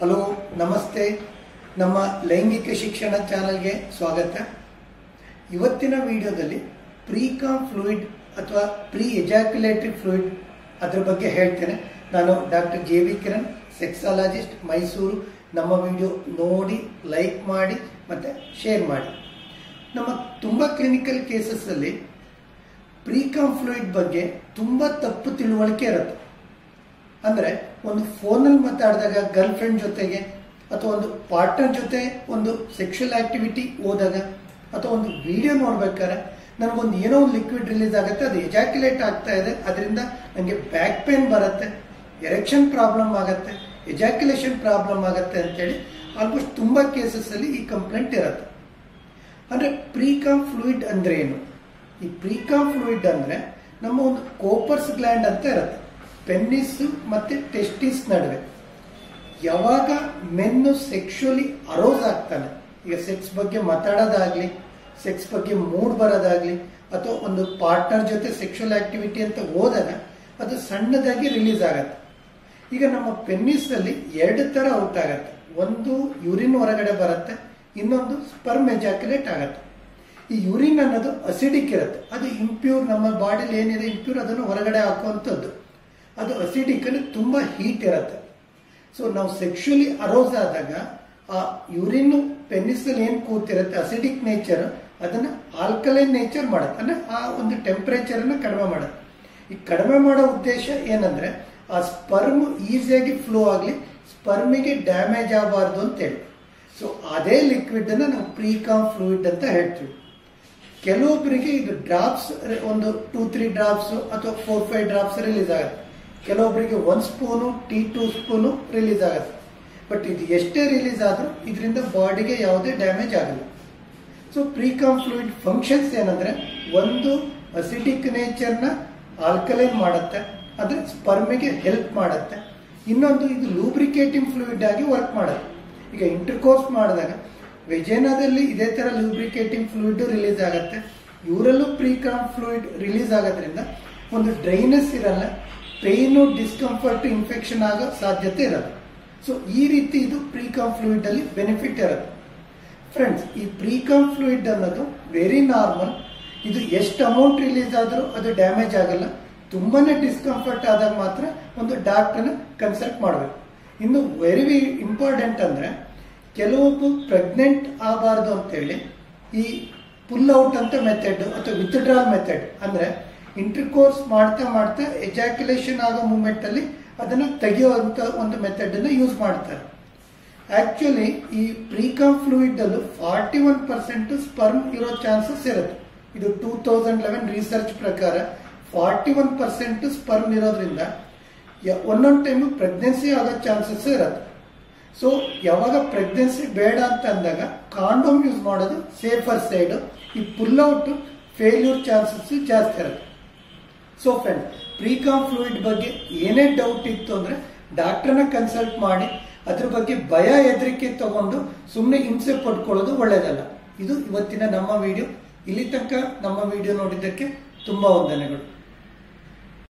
Hello, ನಮಸ್ತೆ. ನಮ್ಮ ಲೈಂಗಿಕ ಶಿಕ್ಷಣ ಚಾನಲ್ಗೆ ಸ್ವಾಗತ. ಇವತ್ತಿನ ವಿಡಿಯೋದಲ್ಲಿ ಪ್ರೀಕಾಮ್ ಫ್ಲೂಯಿಡ್ ಅಥವಾ ಪ್ರೀ ಎಜಾಕ್ಯುಲೇಟರಿ ಫ್ಲೂಯಿಡ್ ಅದರ ಬಗ್ಗೆ ಹೇಳ್ತೇನೆ. ನಾನು doctor J V Kiran, sexologist, Mysuru. ನಮ್ಮ ವಿಡಿಯೋ ನೋಡಿ, ಲೈಕ್ ಮಾಡಿ, ಮತ್ತು ಶೇರ್ ಮಾಡಿ. ನಮ್ಮ ತುಂಬ ಕ್ಲಿನಿಕಲ್ ಕೇಸಸ್ಸಲ್ಲಿ ಪ್ರೀಕಾಮ್ ಫ್ಲೂಯಿಡ್ ಬಗ್ಗೆ ತುಂಬ ತಪ್ಪು ತಿಳುವಳಿಕೆ ಇರುತ್ತೆ. ಅಂದ್ರೆ ಒಂದು ಫೋನಲ್ಲಿ ಮಾತಾಡಿದಾಗ ಗರ್ಲ್ ಫ್ರೆಂಡ್ ಜೊತೆಗೆ, ಅಥವಾ ಒಂದು ಪಾರ್ಟ್ನರ್ ಜೊತೆ ಒಂದು ಸೆಕ್ಷುವಲ್ ಆಕ್ಟಿವಿಟಿ ಹೋದಾಗ, ಅಥವಾ ಒಂದು ವಿಡಿಯೋ ನೋಡ್ಬೇಕಾದ್ರೆ ನನಗೊಂದು ಏನೋ ಒಂದು ಲಿಕ್ವಿಡ್ ರಿಲೀಸ್ ಆಗುತ್ತೆ, ಅದು ಎಜಾಕ್ಯುಲೇಟ್ ಆಗ್ತಾ ಇದೆ, ಅದರಿಂದ ನನಗೆ ಬ್ಯಾಕ್ ಪೇನ್ ಬರುತ್ತೆ ಎರೆಕ್ಷನ್ ಪ್ರಾಬ್ಲಮ್ ಆಗುತ್ತೆ ಎಜಾಕ್ಯುಲೇಷನ್ ಪ್ರಾಬ್ಲಮ್ ಆಗುತ್ತೆ ಅಂತೇಳಿ ಆಲ್ಮೋಸ್ಟ್ ತುಂಬ ಕೇಸಸ್ಸಲ್ಲಿ ಈ ಕಂಪ್ಲೇಂಟ್ ಇರುತ್ತೆ. ಅಂದ್ರೆ ಪ್ರೀಕಾಮ್ ಫ್ಲೂಯಿಡ್ ಅಂದ್ರೆ ಏನು ಈ ಪ್ರೀಕಾಮ್ ಫ್ಲೂಯಿಡ್ ಅಂದ್ರೆ ನಮ್ಮ ಒಂದು ಕೋಪರ್ಸ್ ಗ್ಲ್ಯಾಂಡ್ ಅಂತ ಇರುತ್ತೆ. ಪೆನ್ನಿಸ್ ಮತ್ತೆ ಟೆಸ್ಟಿಸ್ ನಡುವೆ. ಯಾವಾಗ ಮೆನ್ನು ಸೆಕ್ಷುಲಿ ಅರೋಸ್ ಆಗ್ತಾನೆ? ಈಗ ಸೆಕ್ಸ್ ಬಗ್ಗೆ ಮಾತಾಡೋದಾಗ್ಲಿ ಸೆಕ್ಸ್ ಬಗ್ಗೆ ಮೂಡ್ ಬರೋದಾಗ್ಲಿ, ಅಥವಾ ಒಂದು ಪಾರ್ಟ್ನರ್ ಜೊತೆ ಸೆಕ್ಷುವಲ್ ಆಕ್ಟಿವಿಟಿ ಅಂತ ಹೋದಾಗ ಅದು ಸಣ್ಣದಾಗಿ ರಿಲೀಸ್ ಆಗತ್ತೆ. ಈಗ ನಮ್ಮ ಪೆನ್ನಿಸ್ ಅಲ್ಲಿ ಎರಡು ತರ ಔಟ್ ಆಗತ್ತೆ. ಒಂದು ಯೂರಿನ್ ಹೊರಗಡೆ ಬರುತ್ತೆ, ಇನ್ನೊಂದು ಸ್ಪರ್ಮ್ ಎಜಾಕ್ಯುಲೇಟ್ ಆಗತ್ತೆ. ಈ ಯೂರಿನ್ ಅನ್ನೋದು ಅಸಿಡಿಕ್ ಇರುತ್ತೆ. ಅದು ಇಂಪ್ಯೂರ್ ನಮ್ಮ ಬಾಡಿಲಿ ಏನಿದೆ ಇಂಪ್ಯೂರ್ ಅದನ್ನು ಹೊರಗಡೆ ಹಾಕುವಂಥದ್ದು. ಅದು ಅಸಿಡಿಕ್ ಅಲ್ಲಿ ತುಂಬಾ ಹೀಟ್ ಇರುತ್ತೆ. ಸೊ ನಾವು ಸೆಕ್ಷುಲಿ ಅರೋಸ್ ಆದಾಗ ಆ ಯೂರಿನ್ ಪೆನ್ನಿಸ್ ಅಲ್ಲಿ ಏನ್ ಕೂತಿರುತ್ತೆ ಅಸಿಡಿಕ್ ನೇಚರ್ ಅದನ್ನ ಆಲ್ಕಲೈನ್ ನೇಚರ್ ಮಾಡುತ್ತೆ. ಅಂದ್ರೆ ಆ ಒಂದು ಟೆಂಪರೇಚರ್ ಅನ್ನ ಕಡಿಮೆ ಮಾಡುತ್ತೆ. ಈ ಕಡಿಮೆ ಮಾಡೋ ಉದ್ದೇಶ ಏನಂದ್ರೆ, ಆ ಸ್ಪರ್ಮ್ ಈಸಿಯಾಗಿ ಫ್ಲೋ ಆಗಲಿ ಸ್ಪರ್ಮಿಗೆ ಡ್ಯಾಮೇಜ್ ಆಗಬಾರ್ದು ಅಂತೇಳಿ ಸೊ ಅದೇ ಲಿಕ್ವಿಡ್ ಅನ್ನ ನಾವು ಪ್ರೀಕಾಮ್ ಫ್ಲೂಯಿಡ್ ಅಂತ ಹೇಳ್ತೀವಿ. ಕೆಲವೊಬ್ಬರಿಗೆ ಇದು ಡ್ರಾಪ್ಸ್ ಒಂದು ಟೂ ತ್ರೀ ಡ್ರಾಪ್ಸ್ ಅಥವಾ ಫೋರ್ ಫೈವ್ ಡ್ರಾಪ್ಸ್ ರಿಲೀಸ್ ಆಗುತ್ತೆ. ಕೆಲವೊಬ್ಬರಿಗೆ one spoon tea two spoon release ಆಗುತ್ತೆ. ಬಟ್ ಇದು ಎಷ್ಟೇ ರಿಲೀಸ್ ಆದರೂ ಇದರಿಂದ ಬಾಡಿಗೆ ಯಾವುದೇ ಡ್ಯಾಮೇಜ್ ಆಗಲ್ಲ. ಸೊ ಪ್ರೀಕಾಮ್ ಫ್ಲೂಯಿಡ್ ಫಂಕ್ಷನ್ಸ್ ಏನಂದ್ರೆ ಒಂದು ಅಸಿಡಿಕ್ ನೇಚರ್ನ ಆಲ್ಕಲೈನ್ ಮಾಡುತ್ತೆ ಅದ್ರ ಸ್ಪರ್ಮಿಗೆ ಹೆಲ್ಪ್ ಮಾಡುತ್ತೆ. ಇನ್ನೊಂದು ಇದು ಲೂಬ್ರಿಕೇಟಿಂಗ್ ಫ್ಲೂಯಿಡ್ ಆಗಿ ವರ್ಕ್ ಮಾಡುತ್ತೆ. ಈಗ ಇಂಟರ್ಕೋರ್ಸ್ ಮಾಡಿದಾಗ ವೆಜೇನಾದಲ್ಲಿ ಇದೇ ತರ ಲೂಬ್ರಿಕೇಟಿಂಗ್ ಫ್ಲೂಯಿಡ್ ರಿಲೀಸ್ ಆಗುತ್ತೆ. ಇವರಲ್ಲೂ ಪ್ರೀಕಾಮ್ ಫ್ಲೂಯಿಡ್ ರಿಲೀಸ್ ಆಗೋದ್ರಿಂದ ಒಂದು ಡ್ರೈನೆಸ್ ಇರಲ್ಲ ಪೇನು ಡಿಸ್ಕಂಫರ್ಟ್ ಇನ್ಫೆಕ್ಷನ್ ಆಗೋ ಸಾಧ್ಯತೆ ಇರಲ್ಲ. ಸೊ ಈ ರೀತಿ ಇದು ಪ್ರೀಕಾಮ್ ಫ್ಲೂಯಿಡ್ ಅಲ್ಲಿ ಬೆನಿಫಿಟ್ ಇರುತ್ತೆ. ಫ್ರೆಂಡ್ಸ್ ಈ ಪ್ರೀಕಾಮ್ ಫ್ಲೂಯಿಡ್ ಅನ್ನೋದು ವೆರಿ ನಾರ್ಮಲ್ ಇದು ಎಷ್ಟು ಅಮೌಂಟ್ ರಿಲೀಸ್ ಆದರೂ ಅದು ಡ್ಯಾಮೇಜ್ ಆಗಲ್ಲ. ತುಂಬಾನೇ ಡಿಸ್ಕಂಫರ್ಟ್ ಆದಾಗ ಮಾತ್ರ ಒಂದು ಡಾಕ್ಟರ್ನ ಕನ್ಸಲ್ಟ್ ಮಾಡಬೇಕು. ಇನ್ನು ವೆರಿ ಇಂಪಾರ್ಟೆಂಟ್ ಅಂದ್ರೆ, ಕೆಲವೊಬ್ಬರು ಪ್ರೆಗ್ನೆಂಟ್ ಆಗಬಾರ್ದು ಅಂತೇಳಿ ಈ ಪುಲ್ ಔಟ್ ಅಂತ ಮೆಥಡ್ ಅಥವಾ ವಿತ್ಡ್ರಾಲ್ ಮೆಥಡ್ ಅಂದ್ರೆ ಇಂಟರ್ಕೋರ್ಸ್ ಮಾಡ್ತಾ ಮಾಡ್ತಾ ಎಜಾಕ್ಯುಲೇಷನ್ ಆಗೋ ಮೂಮೆಂಟ್ ಅಲ್ಲಿ ಅದನ್ನ ತೆಗೆಯುವಂತ ಒಂದು ಮೆಥಡ್ ಅನ್ನ ಯೂಸ್ ಮಾಡ್ತಾರೆ. ಆಕ್ಚುಲಿ ಈ ಪ್ರೀಕಾಮ್ ಫ್ಲೂಯಿಡ್ ಅಲ್ಲೂ ಫಾರ್ಟಿ ಒನ್ ಪರ್ಸೆಂಟ್ ಸ್ಪರ್ಮ್ ಇರೋ ಚಾನ್ಸಸ್ ಇರುತ್ತೆ. ಇದು ಟೂ ತೌಸಂಡ್ ಲೆವೆನ್ ರಿಸರ್ಚ್ ಪ್ರಕಾರ ಫಾರ್ಟಿ ಒನ್ ಪರ್ಸೆಂಟ್ ಸ್ಪರ್ಮ್ ಇರೋದ್ರಿಂದ ಒಂದೊಂದು ಟೈಮ್ ಪ್ರೆಗ್ನೆನ್ಸಿ ಆಗೋ ಚಾನ್ಸಸ್ ಇರುತ್ತೆ. ಸೊ ಯಾವಾಗ ಪ್ರೆಗ್ನೆನ್ಸಿ ಬೇಡ ಅಂತ ಅಂದಾಗ ಕಾಂಡೋಮ್ ಯೂಸ್ ಮಾಡೋದು ಸೇಫರ್ ಸೈಡ್ ಈ ಪುಲ್ ಔಟ್ ಫೇಲ್ಯೂರ್ ಚಾನ್ಸಸ್ ಜಾಸ್ತಿ ಇರುತ್ತೆ. ಸೊ ಫ್ರೆಂಡ್ ಪ್ರೀಕಾಮ್ ಫ್ಲೂಯಿಡ್ ಬಗ್ಗೆ ಏನೇ ಡೌಟ್ ಇತ್ತು ಅಂದ್ರೆ ಡಾಕ್ಟರ್ನ ಕನ್ಸಲ್ಟ್ ಮಾಡಿ, ಅದ್ರ ಬಗ್ಗೆ ಭಯ ಹೆದರಿಕೆ ತಗೊಂಡು ಸುಮ್ಮನೆ ಹಿಂಸೆ ಪಡ್ಕೊಳ್ಳೋದು ಒಳ್ಳೇದಲ್ಲ. ಇದು ಇವತ್ತಿನ ನಮ್ಮ ವಿಡಿಯೋ ಇಲ್ಲಿ ತನಕ ನಮ್ಮ ವಿಡಿಯೋ ನೋಡಿದ್ದಕ್ಕೆ ತುಂಬಾ ವಂದನೆಗಳು.